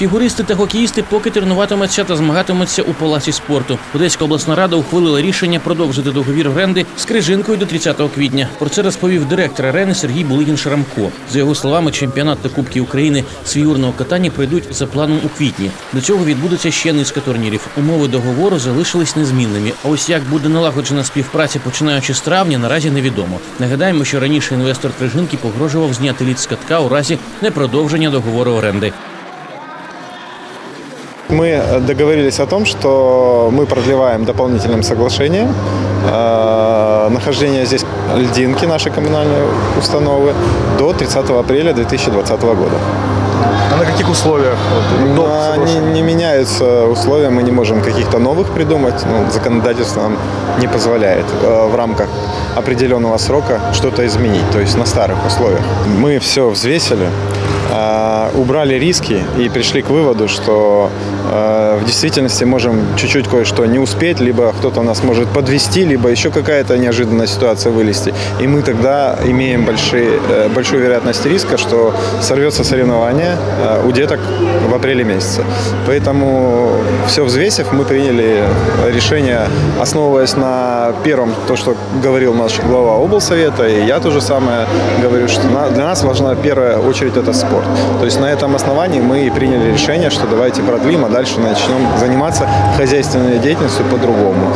Фігуристи та хокеїсти поки тренуватимуться та змагатимуться у палаці спорту. Одеська обласна рада ухвалила рішення продовжити договір оренди з Крижинкою до 30 квітня. Про це розповів директор арени Сергій Булигін Шарамко. За його словами, чемпіонат та Кубки України з фігурного катання пройдуть за планом у квітні. До цього відбудеться ще низка турнірів. Умови договору залишились незмінними. А ось як буде налагоджена співпраця, починаючи з травня, наразі невідомо. Нагадаємо, що раніше інвестор Крижинки погрожував зняти лід з катка у разі непродовження договору оренди. Мы договорились о том, что мы продлеваем дополнительным соглашением э, нахождение здесь льдинки нашей коммунальной установы до 30 апреля 2020 года. А на каких условиях? Вот, до Но не, соглашения? не меняются условия, мы не можем каких-то новых придумать, ну, законодательство нам не позволяет э, в рамках определенного срока что-то изменить, то есть на старых условиях. Мы все взвесили, убрали риски и пришли к выводу, что э, в действительности можем чуть-чуть кое-что не успеть, либо кто-то нас может подвести, либо еще какая-то неожиданная ситуация вылезти. И мы тогда имеем большие, э, большую вероятность риска, что сорвется соревнование э, у деток в апреле месяце. Поэтому все взвесив, мы приняли решение, основываясь на первом, то, что говорил наш глава облсовета, и я то же самое говорю, что для нас важна в первую очередь это спорт. То есть на этом основании мы и приняли решение, что давайте продлим, а дальше начнем заниматься хозяйственной деятельностью по-другому.